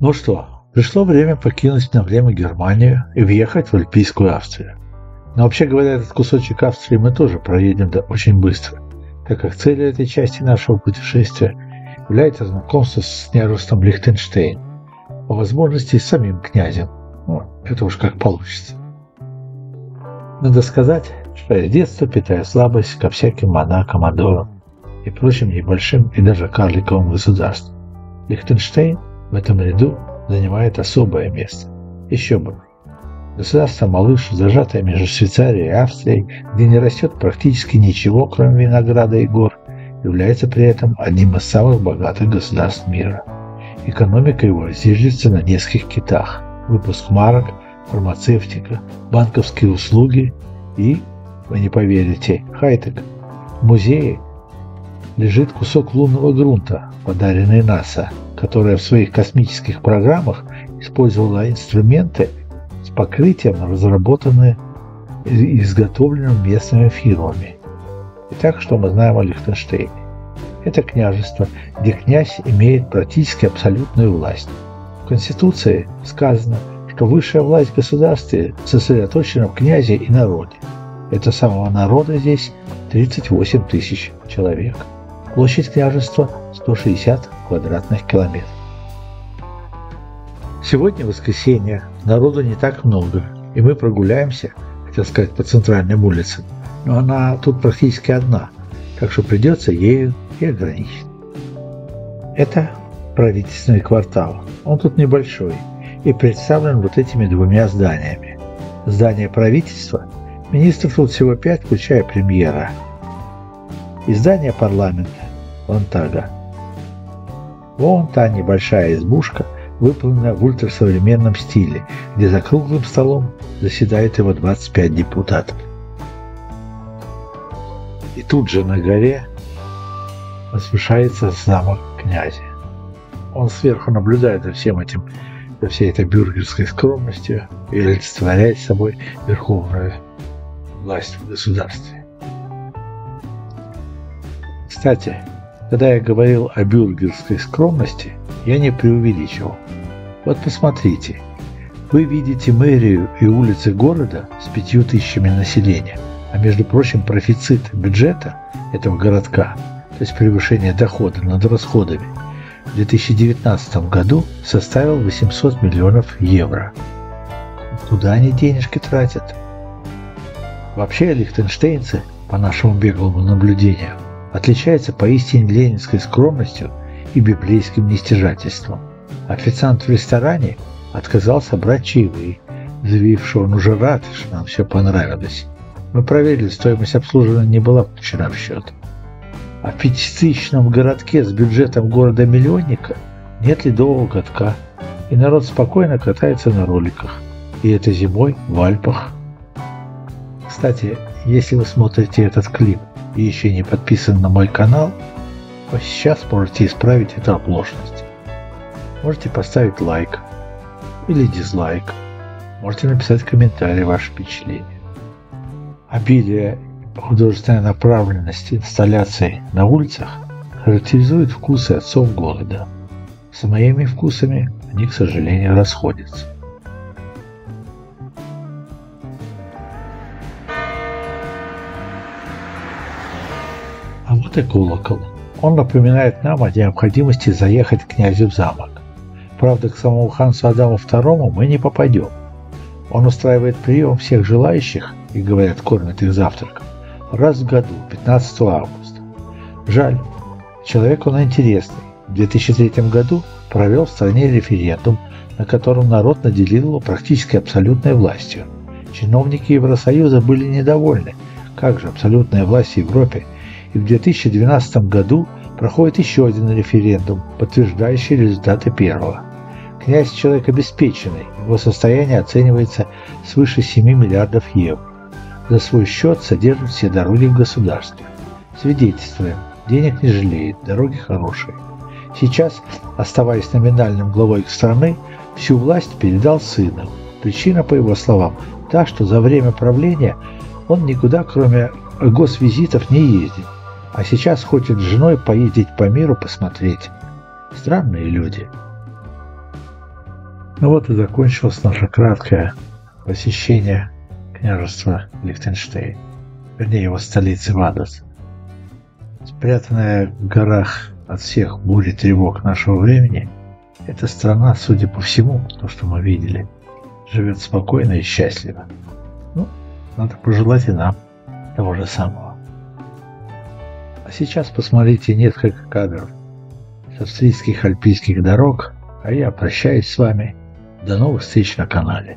Ну что, пришло время покинуть на время Германию и въехать в Альпийскую Австрию. Но вообще говоря, этот кусочек Австрии мы тоже проедем да очень быстро, так как целью этой части нашего путешествия является знакомство с княжеством Лихтенштейн, по возможности с самим князем. Ну, это уж как получится. Надо сказать, что я с детства питаю слабость ко всяким монархам, адорам и прочим небольшим и даже карликовым государствам. Лихтенштейн в этом ряду занимает особое место. Еще бы. Государство малыш, зажатое между Швейцарией и Австрией, где не растет практически ничего, кроме винограда и гор, является при этом одним из самых богатых государств мира. Экономика его зиждется на нескольких китах. Выпуск марок, фармацевтика, банковские услуги и, вы не поверите, хай-тек. В музее лежит кусок лунного грунта, подаренный НАСА, которая в своих космических программах использовала инструменты с покрытием, разработанные и изготовленными местными фирмами. Итак, что мы знаем о Лихтенштейне? Это княжество, где князь имеет практически абсолютную власть. В Конституции сказано, что высшая власть в государстве сосредоточена в князе и народе. Это самого народа здесь 38 тысяч человек. Площадь княжества 160 квадратных километров. Сегодня воскресенье, народу не так много, и мы прогуляемся, хотел сказать, по центральным улицам, но она тут практически одна, так что придется ею и ограничить. Это правительственный квартал. Он тут небольшой и представлен вот этими двумя зданиями. Здание правительства, министров тут всего пять, включая премьера. И здание парламента, Лантага. Вон та небольшая избушка, выполненная в ультрасовременном стиле, где за круглым столом заседает его 25 депутатов. И тут же на горе возвышается замок князя. Он сверху наблюдает за всем этим, за всей этой бюргерской скромностью и олицетворяет собой верховную власть в государстве. Кстати, когда я говорил о бюргерской скромности, я не преувеличивал. Вот посмотрите, вы видите мэрию и улицы города с пятью тысячами населения, а между прочим профицит бюджета этого городка, то есть превышение дохода над расходами, в 2019 году составил 800 миллионов евро. Куда они денежки тратят? Вообще лихтенштейнцы, по нашему беглому наблюдению, отличается поистине ленинской скромностью и библейским нестяжательством. Официант в ресторане отказался брать чаевые, заявив, что он уже рад, что нам все понравилось. Мы проверили, стоимость обслуживания не была включена в счет. А в пятитысячном городке с бюджетом города-миллионника нет ледового катка, и народ спокойно катается на роликах. И это зимой в Альпах. Кстати, если вы смотрите этот клип и еще не подписан на мой канал, то сейчас можете исправить эту оплошность. Можете поставить лайк или дизлайк. Можете написать комментарий ваше впечатление. Обилие художественной направленности инсталляций на улицах характеризует вкусы отцов города. С моими вкусами они, к сожалению, расходятся. А вот и колокол. Он напоминает нам о необходимости заехать к князю в замок. Правда, к самому Хансу Адаму II мы не попадем. Он устраивает прием всех желающих и, говорят, кормит их завтраком раз в году, 15 августа. Жаль, человек он интересный. В 2003 году провел в стране референдум, на котором народ наделил его практически абсолютной властью. Чиновники Евросоюза были недовольны. Как же абсолютная власть в Европе? И в 2012 году проходит еще один референдум, подтверждающий результаты первого. Князь человек обеспеченный, его состояние оценивается свыше 7 миллиардов евро за свой счет содержит все дороги в государстве. Свидетельствуем, денег не жалеет, дороги хорошие. Сейчас, оставаясь номинальным главой страны, всю власть передал сыну. Причина, по его словам, та, что за время правления он никуда, кроме госвизитов, не ездит, а сейчас хочет с женой поездить по миру посмотреть. Странные люди. Ну вот и закончилось наше краткое посещение княжества Лихтенштейн, вернее его столицы Вадас. Спрятанная в горах от всех бурь и тревог нашего времени, эта страна, судя по всему, то, что мы видели, живет спокойно и счастливо. Ну, надо пожелать и нам того же самого. А сейчас посмотрите несколько кадров с австрийских альпийских дорог, а я прощаюсь с вами. До новых встреч на канале.